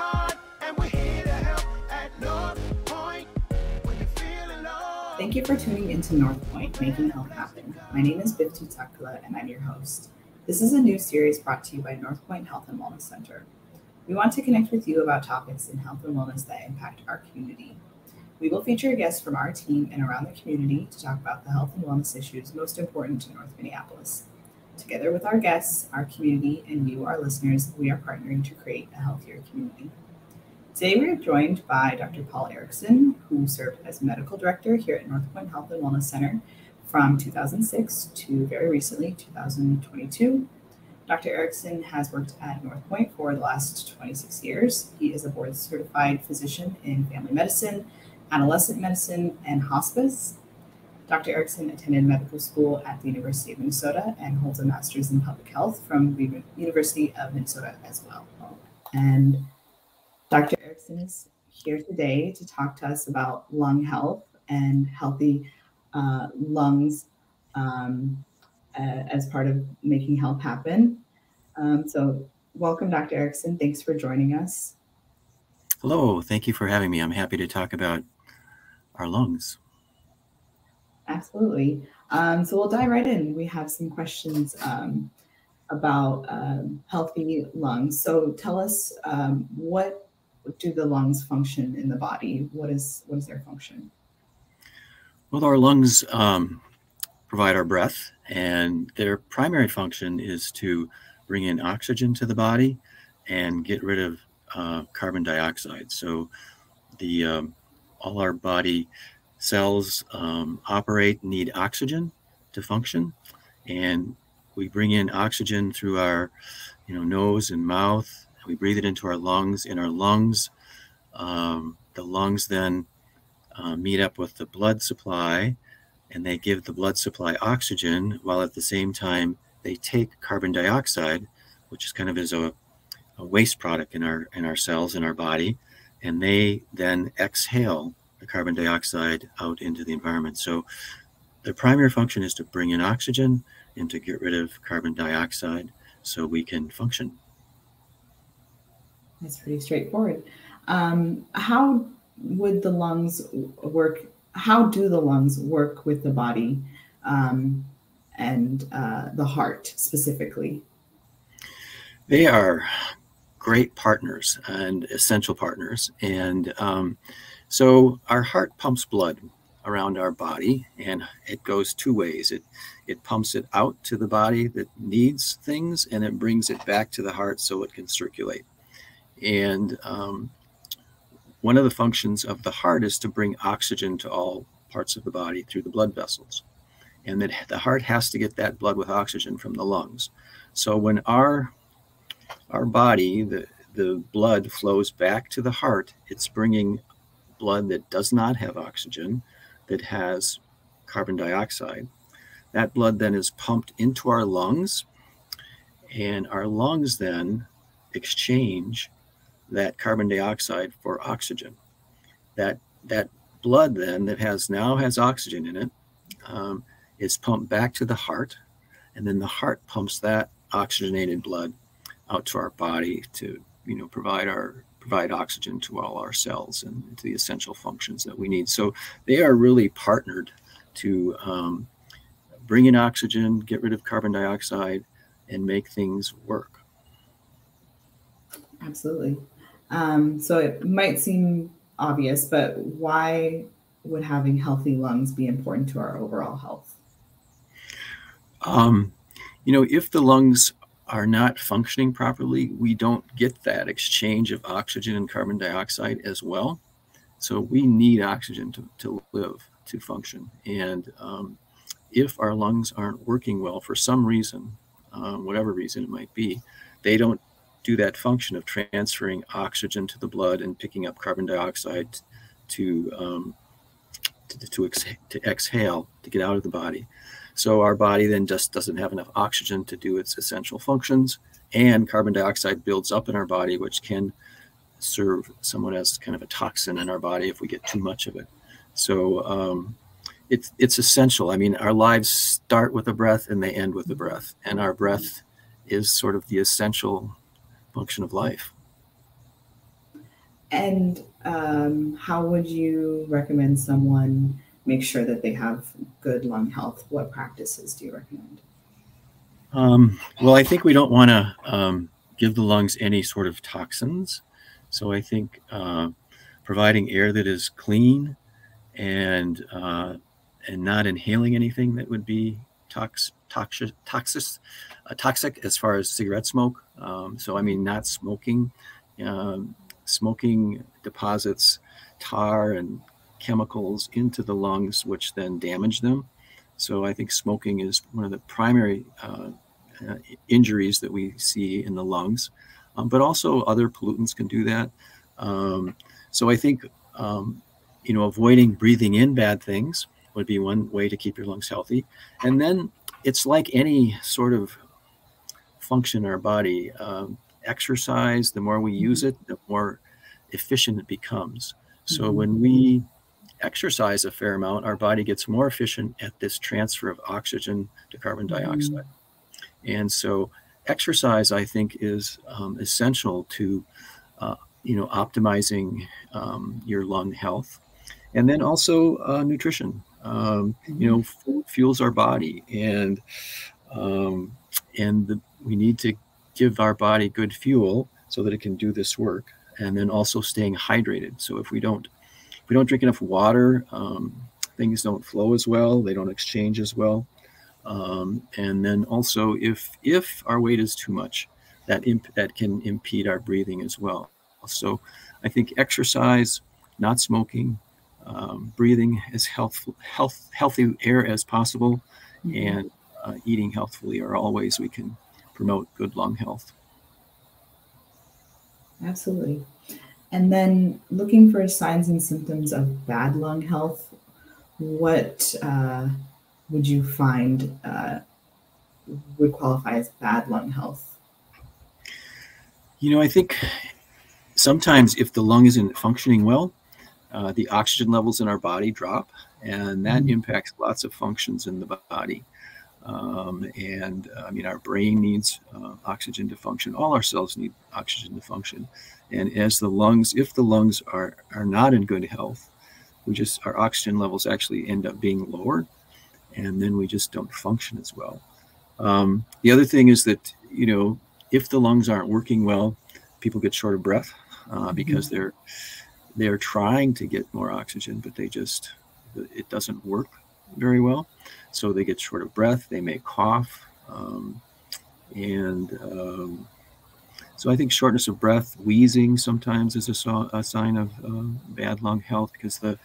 hard, and we're here to help at North Point. When you're feeling low. Thank you for tuning into North Point, Making Health Happen. My name is Biftu Takula, and I'm your host. This is a new series brought to you by North Point Health and Wellness Center. We want to connect with you about topics in health and wellness that impact our community. We will feature guests from our team and around the community to talk about the health and wellness issues most important to North Minneapolis. Together with our guests, our community, and you, our listeners, we are partnering to create a healthier community. Today, we are joined by Dr. Paul Erickson, who served as medical director here at North Point Health and Wellness Center from 2006 to very recently, 2022. Dr. Erickson has worked at North Point for the last 26 years. He is a board certified physician in family medicine, adolescent medicine, and hospice. Dr. Erickson attended medical school at the University of Minnesota and holds a master's in public health from the University of Minnesota as well. And Dr. Erickson is here today to talk to us about lung health and healthy uh, lungs um, uh, as part of making health happen. Um, so, welcome, Dr. Erickson. Thanks for joining us. Hello, thank you for having me. I'm happy to talk about our lungs. Absolutely. Um, so we'll dive right in. We have some questions um, about um, healthy lungs. So tell us um, what do the lungs function in the body? What is what is their function? Well, our lungs um, provide our breath, and their primary function is to bring in oxygen to the body and get rid of uh, carbon dioxide. So the all our body cells um, operate need oxygen to function. And we bring in oxygen through our you know nose and mouth. We breathe it into our lungs. In our lungs um, the lungs then uh, meet up with the blood supply and they give the blood supply oxygen while at the same time they take carbon dioxide which is kind of is a, a waste product in our in our cells in our body. And they then exhale carbon dioxide out into the environment. So the primary function is to bring in oxygen and to get rid of carbon dioxide so we can function. That's pretty straightforward. Um, how would the lungs work? How do the lungs work with the body um, and uh, the heart specifically? They are great partners and essential partners. And um, so our heart pumps blood around our body and it goes two ways. It it pumps it out to the body that needs things and it brings it back to the heart so it can circulate. And um, one of the functions of the heart is to bring oxygen to all parts of the body through the blood vessels. And that the heart has to get that blood with oxygen from the lungs. So when our our body, the, the blood flows back to the heart, it's bringing blood that does not have oxygen, that has carbon dioxide. That blood then is pumped into our lungs, and our lungs then exchange that carbon dioxide for oxygen. That that blood then that has now has oxygen in it um, is pumped back to the heart, and then the heart pumps that oxygenated blood out to our body to you know provide our provide oxygen to all our cells and to the essential functions that we need. So they are really partnered to um, bring in oxygen, get rid of carbon dioxide, and make things work. Absolutely. Um, so it might seem obvious, but why would having healthy lungs be important to our overall health? Um, you know, if the lungs are not functioning properly, we don't get that exchange of oxygen and carbon dioxide as well. So we need oxygen to, to live, to function. And um, if our lungs aren't working well for some reason, um, whatever reason it might be, they don't do that function of transferring oxygen to the blood and picking up carbon dioxide to um, to, to, exha- to exhale to get out of the body. So our body then just doesn't have enough oxygen to do its essential functions, and carbon dioxide builds up in our body, which can serve someone as kind of a toxin in our body if we get too much of it. So um, it's it's essential. I mean, our lives start with a breath and they end with a breath, and our breath is sort of the essential function of life. And um, how would you recommend someone make sure that they have good lung health? What practices do you recommend? Um, well, I think we don't want to um, give the lungs any sort of toxins. So I think uh, providing air that is clean and uh, and not inhaling anything that would be tox, toxic toxic uh, toxic as far as cigarette smoke. Um, so I mean, not smoking. Um, smoking deposits tar and chemicals into the lungs, which then damage them. So I think smoking is one of the primary uh, uh, injuries that we see in the lungs, um, but also other pollutants can do that. Um, so I think um, you know avoiding breathing in bad things would be one way to keep your lungs healthy, and then it's like any sort of function in our body. Um, exercise, the more we use it, the more efficient it becomes. So mm-hmm. when we exercise a fair amount, our body gets more efficient at this transfer of oxygen to carbon mm-hmm. dioxide. Mm-hmm. And so exercise, I think, is um, essential to, uh, you know, optimizing um, your lung health. And then also uh, nutrition, um, you know, mm-hmm. fuels our body. And, um, and the, we need to give our body good fuel so that it can do this work and then also staying hydrated so if we don't we don't drink enough water um, things don't flow as well they don't exchange as well um, and then also if if our weight is too much that imp- that can impede our breathing as well so i think exercise not smoking um, breathing as health, health healthy air as possible mm-hmm. and uh, eating healthfully are all ways we can promote good lung health. Absolutely. And then looking for signs and symptoms of bad lung health, what uh, would you find uh, would qualify as bad lung health? You know, I think sometimes if the lung isn't functioning well, uh, the oxygen levels in our body drop, and that mm-hmm. impacts lots of functions in the body. Um, and uh, I mean, our brain needs uh, oxygen to function. All our cells need oxygen to function. And as the lungs, if the lungs are, are not in good health, we just, our oxygen levels actually end up being lower. And then we just don't function as well. Um, the other thing is that, you know, if the lungs aren't working well, people get short of breath uh, mm-hmm. because mm-hmm. they're, they're trying to get more oxygen, but they just, it doesn't work very well so they get short of breath, they may cough, um, and um, so I think shortness of breath, wheezing sometimes is a, a sign of uh, bad lung health because the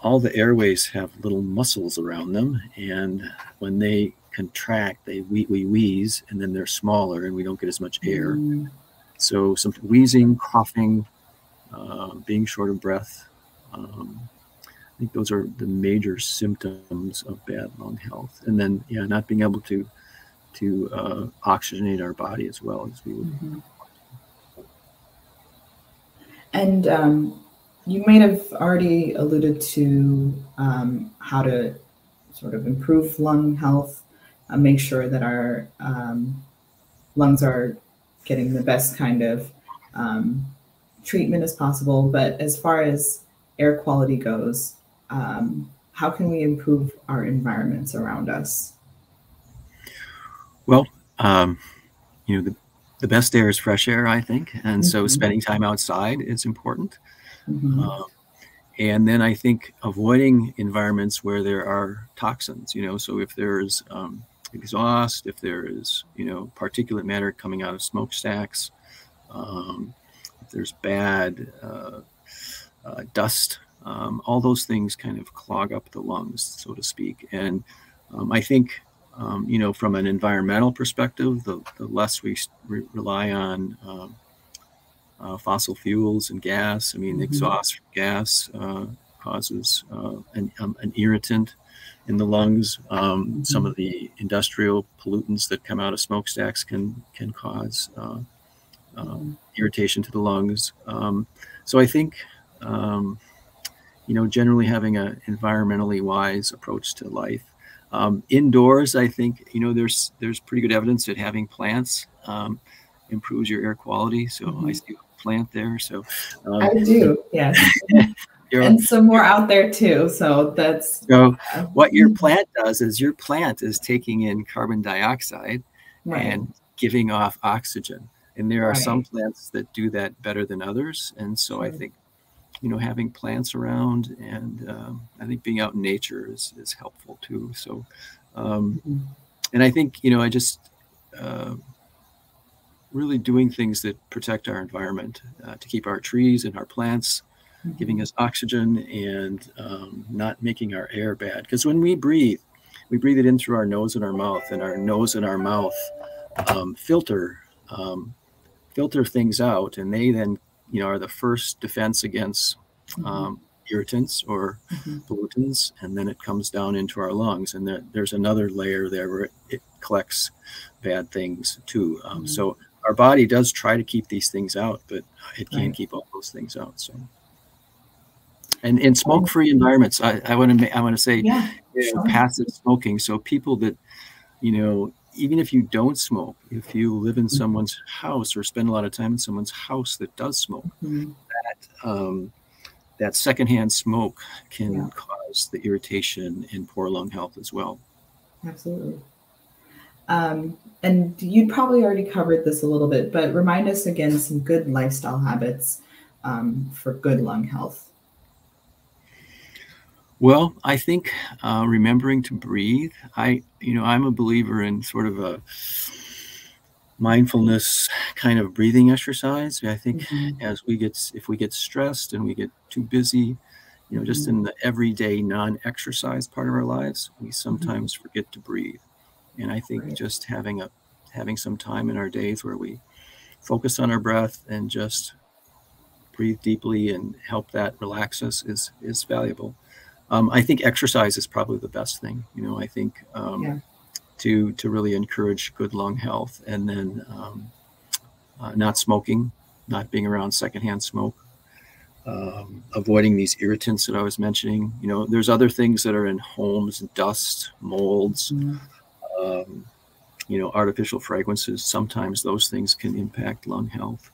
all the airways have little muscles around them, and when they contract, they we, we wheeze, and then they're smaller, and we don't get as much air. Mm. So some wheezing, coughing, uh, being short of breath. Um, think those are the major symptoms of bad lung health. And then, yeah, not being able to to uh, oxygenate our body as well as we would. Mm-hmm. And um, you might have already alluded to um, how to sort of improve lung health, uh, make sure that our um, lungs are getting the best kind of um, treatment as possible. But as far as air quality goes, um, how can we improve our environments around us? Well, um, you know, the, the best air is fresh air, I think. And mm-hmm. so spending time outside is important. Mm-hmm. Um, and then I think avoiding environments where there are toxins, you know, so if there's um, exhaust, if there is, you know, particulate matter coming out of smokestacks, um, if there's bad uh, uh, dust um, all those things kind of clog up the lungs, so to speak. And um, I think, um, you know, from an environmental perspective, the, the less we re- rely on um, uh, fossil fuels and gas, I mean, mm-hmm. exhaust gas uh, causes uh, an, um, an, irritant in the lungs. Um, mm-hmm. Some of the industrial pollutants that come out of smokestacks can can cause uh, mm-hmm. irritation to the lungs. so I think um, you know, generally having an environmentally wise approach to life. Um, indoors, I think you know there's there's pretty good evidence that having plants um, improves your air quality. So Mhm. I see a plant there. So um, I do, yes. and some more out there too. So that's so what your Mhm. plant does is your plant is taking in carbon dioxide right. and giving off oxygen. And there are some plants that do that better than others. And so I think, you know, having plants around and um, I think being out in nature is, is helpful too. So, um, and I think, you know, I just uh, really doing things that protect our environment uh, to keep our trees and our plants giving us oxygen and um, not making our air bad. Because when we breathe, we breathe it in through our nose and our mouth, and our nose and our mouth um, filter um, filter things out, and they then you know are the first defense against Mhm. um, irritants or Mhm. pollutants, and then it comes down into our lungs, and there, there's another layer there where it, it collects bad things too. Um, Mhm. So our body does try to keep these things out, but it can't Right. keep all those things out. So. And in smoke-free environments, I, I want to I want to say Yeah. you know, Sure. passive smoking. So people that, you know, even if you don't smoke, if you live in Mhm. someone's house or spend a lot of time in someone's house that does smoke, Mhm. um, that secondhand smoke can Yeah. cause the irritation and poor lung health as well. Absolutely. Um, and you'd probably already covered this a little bit, but remind us again some good lifestyle habits um, for good lung health. Well, I think uh, remembering to breathe. I, you know, I'm a believer in sort of a mindfulness kind of breathing exercise. I think Mhm. as we get, if we get stressed and we get too busy, you know, just in the everyday non-exercise part of our lives, we sometimes forget to breathe. And I think Right. just having a having some time in our days where we focus on our breath and just breathe deeply and help that relax us is is valuable. Um, I think exercise is probably the best thing. You know, I think um, Yeah. to to really encourage good lung health, and then um, uh, not smoking, not being around secondhand smoke, um, avoiding these irritants that I was mentioning. You know, there's other things that are in homes, dust, molds, um, you know, artificial fragrances. Sometimes those things can impact lung health.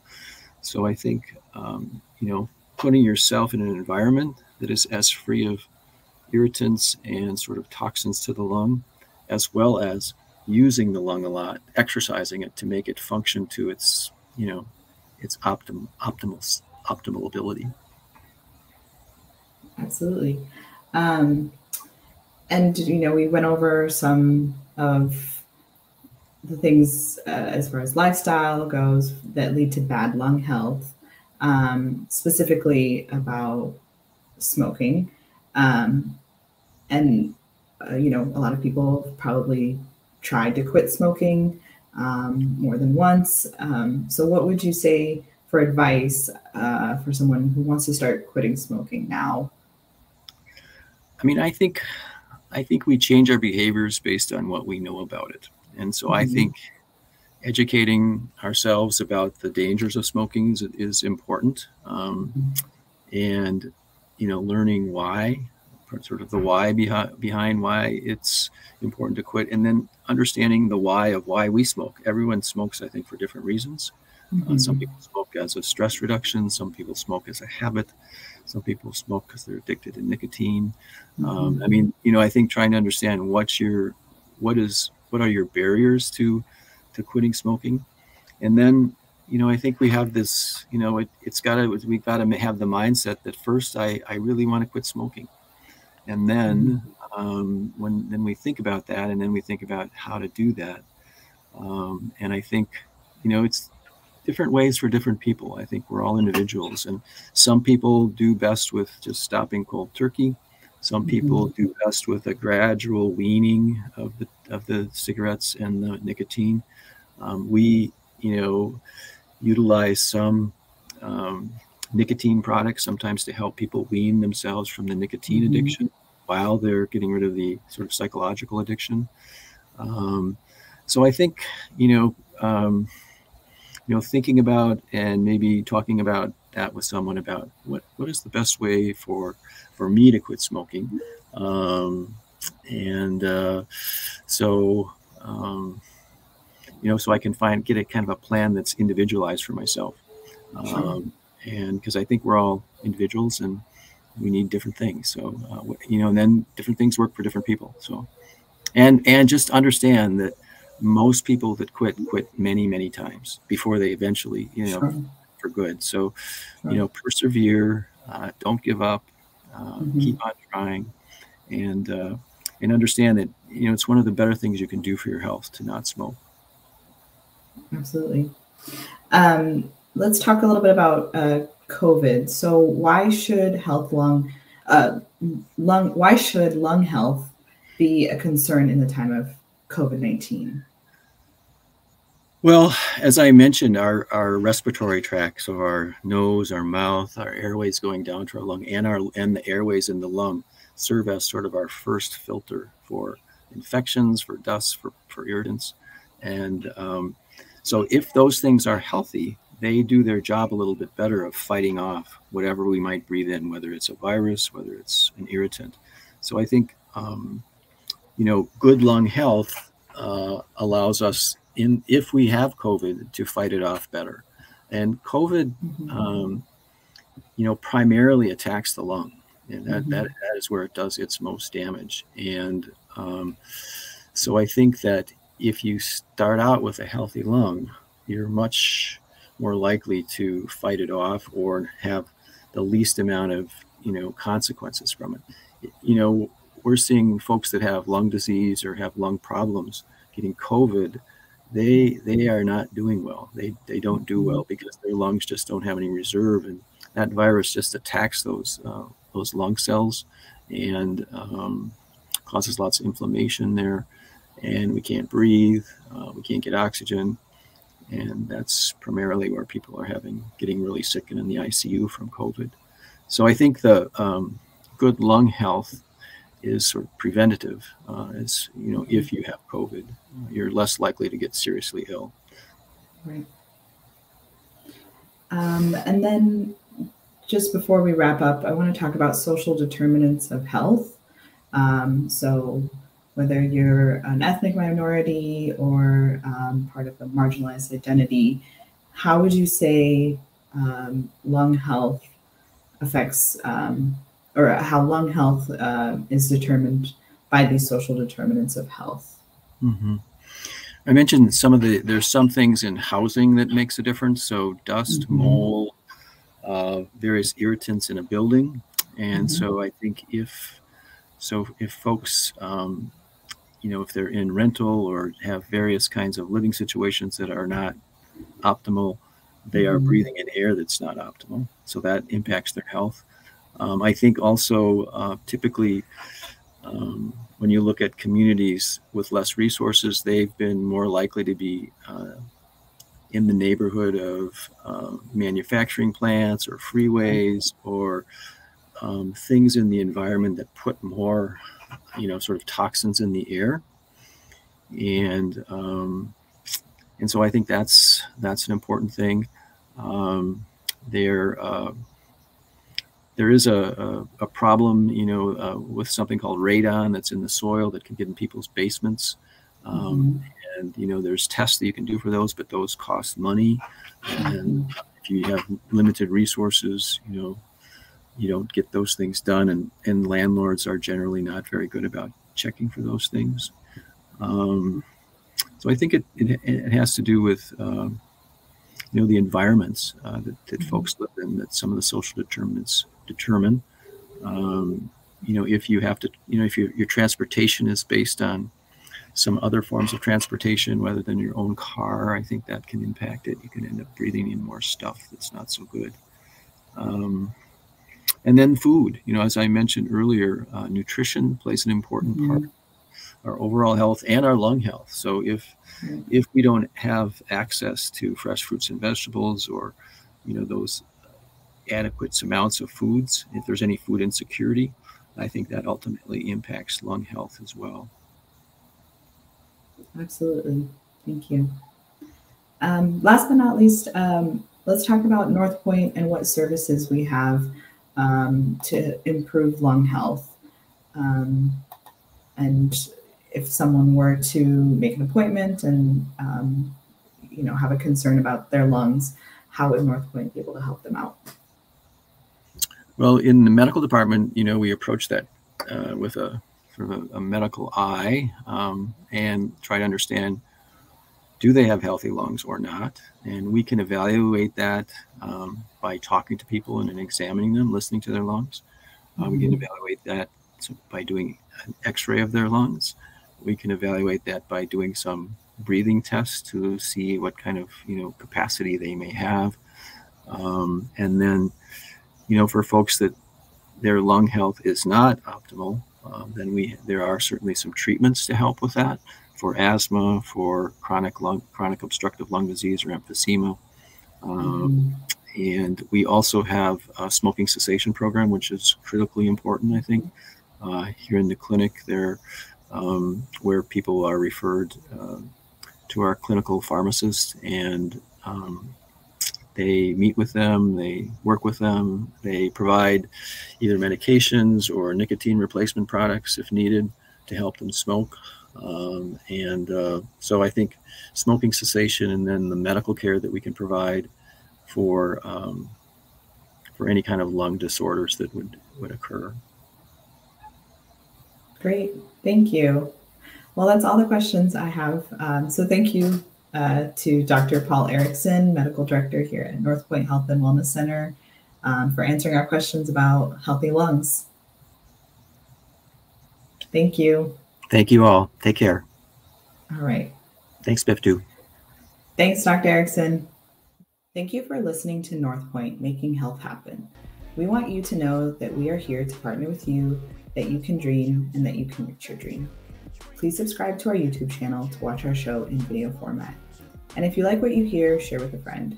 So I think, um, you know, putting yourself in an environment that is as free of irritants and sort of toxins to the lung, as well as using the lung a lot, exercising it to make it function to its, you know, its optim, optimal, optimal ability. Absolutely. Um, and, you know, we went over some of the things uh, as far as lifestyle goes that lead to bad lung health, um, specifically about smoking. Um, and, uh, you know, a lot of people probably tried to quit smoking um, more than once. Um, so, what would you say for advice uh, for someone who wants to start quitting smoking now? I mean, I think, I think we change our behaviors based on what we know about it. And so I Mhm. think educating ourselves about the dangers of smoking is, is important. Um, and, you know, learning why, sort of the why behind, behind why it's important to quit, and then understanding the why of why we smoke. Everyone smokes, I think, for different reasons. Uh, some Mhm. people smoke as a stress reduction. Some people smoke as a habit. Some people smoke because they're addicted to nicotine. Um, I mean, you know, I think trying to understand what's your, what is, what are your barriers to, to quitting smoking, and then, you know, I think we have this, you know, it, it's got to, we've got to have the mindset that first, I, I really want to quit smoking, and then, um, when then we think about that, and then we think about how to do that, um, and I think, you know, it's different ways for different people. I think we're all individuals, and some people do best with just stopping cold turkey. Some people do best with a gradual weaning of the of the cigarettes and the nicotine. Um, we, you know, utilize some um, nicotine products sometimes to help people wean themselves from the nicotine Mhm. addiction while they're getting rid of the sort of psychological addiction. Um, so I think, you know, um, you know, thinking about and maybe talking about that with someone about what what is the best way for for me to quit smoking. Um, and uh, so um, you know, so I can find get a kind of a plan that's individualized for myself, um, and because I think we're all individuals and we need different things. So uh, you know, and then different things work for different people. So and and just understand that most people that quit quit many many times before they eventually you know sure. for good. So sure. you know, persevere, uh, don't give up, uh, mm-hmm. keep on trying, and uh, and understand that you know it's one of the better things you can do for your health to not smoke. Absolutely. Um, let's talk a little bit about uh, COVID. So, why should health lung, uh, lung, why should lung health be a concern in the time of COVID nineteen? Well, as I mentioned, our, our respiratory tract, so our nose, our mouth, our airways going down to our lung, and our and the airways in the lung serve as sort of our first filter for infections, for dust, for, for irritants. And um, so if those things are healthy, they do their job a little bit better of fighting off whatever we might breathe in, whether it's a virus, whether it's an irritant. So I think, um, you know, good lung health uh, allows us, in if we have COVID, to fight it off better. And COVID, mm-hmm. um, you know, primarily attacks the lung and that, mm-hmm. that, that is where it does its most damage. And um, so I think that if you start out with a healthy lung, you're much more likely to fight it off or have the least amount of you know consequences from it. You know, we're seeing folks that have lung disease or have lung problems getting COVID. They they are not doing well. They they don't do well mm-hmm. because their lungs just don't have any reserve, and that virus just attacks those uh, those lung cells and um, causes lots of inflammation there. And we can't breathe, uh, we can't get oxygen. And that's primarily where people are having getting really sick and in the ICU from COVID. So I think the um, good lung health is sort of preventative. Uh, is you know if you have COVID, you're less likely to get seriously ill. Right. Um, and then just before we wrap up, I want to talk about social determinants of health. Um, so, whether you're an ethnic minority or um, part of a marginalized identity, how would you say um, lung health affects, um, or how lung health uh, is determined by these social determinants of health? Mm-hmm. I mentioned some of the, there's some things in housing that makes a difference. So, dust, mm-hmm. mold, uh, various irritants in a building. And mm-hmm. so I think if so, if folks, um, you know, if they're in rental or have various kinds of living situations that are not optimal, they are mm-hmm. breathing in air that's not optimal. So that impacts their health. Um, I think also uh, typically um, when you look at communities with less resources, they've been more likely to be uh, in the neighborhood of uh, manufacturing plants or freeways or um, things in the environment that put more, you know, sort of toxins in the air. And um, and so I think that's that's an important thing. Um, there uh, there is a, a, a, problem, you know, uh, with something called radon that's in the soil that can get in people's basements. Um, mm-hmm and you know there's tests that you can do for those but those cost money and if you have limited resources you know you don't get those things done and and landlords are generally not very good about checking for those things um, so i think it, it, it has to do with um, you know the environments uh, that, that mm-hmm. folks live in that some of the social determinants determine um, you know if you have to you know if your, your transportation is based on some other forms of transportation rather than your own car. I think that can impact it. You can end up breathing in more stuff that's not so good. Um, and then food, you know, as I mentioned earlier, uh, nutrition plays an important mm-hmm. part our overall health and our lung health. So if mm-hmm. if we don't have access to fresh fruits and vegetables or you know those adequate amounts of foods, if there's any food insecurity, I think that ultimately impacts lung health as well. Absolutely. Thank you. Um, last but not least, um, let's talk about North Point and what services we have um, to improve lung health. Um, and if someone were to make an appointment and um, you know have a concern about their lungs, how would North Point be able to help them out? Well, in the medical department, you know, we approach that uh, with a sort of a, a medical eye um, and try to understand do they have healthy lungs or not? And we can evaluate that um, by talking to people and, examining them, listening to their lungs. Uh, we can mm-hmm. evaluate that by doing an x-ray of their lungs. We can evaluate that by doing some breathing tests to see what kind of you know capacity they may have. Um, and then, you know, for folks that their lung health is not optimal, uh, then we there are certainly some treatments to help with that for asthma, for chronic lung, chronic obstructive lung disease or emphysema. Um, mm-hmm. And we also have a smoking cessation program, which is critically important, I think. Uh, here in the clinic, there, um, where people are referred uh, to our clinical pharmacist, and um, they meet with them, they work with them, they provide either medications or nicotine replacement products if needed to help them smoke. Um, and uh, so I think smoking cessation and then the medical care that we can provide for um, for any kind of lung disorders that would would occur. Great, thank you. Well, that's all the questions I have. Um, so thank you uh, to Dr. Paul Erickson, Medical Director here at North Point Health and Wellness Center, um, for answering our questions about healthy lungs. Thank you. Thank you all. Take care. All right. Thanks, Biftu. Thanks, Dr. Erickson. Thank you for listening to North Point Making Health Happen. We want you to know that we are here to partner with you, that you can dream, and that you can reach your dream. Please subscribe to our YouTube channel to watch our show in video format. And if you like what you hear, share with a friend.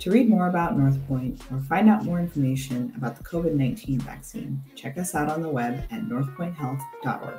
To read more about North Point or find out more information about the COVID 19 vaccine, check us out on the web at northpointhealth.org.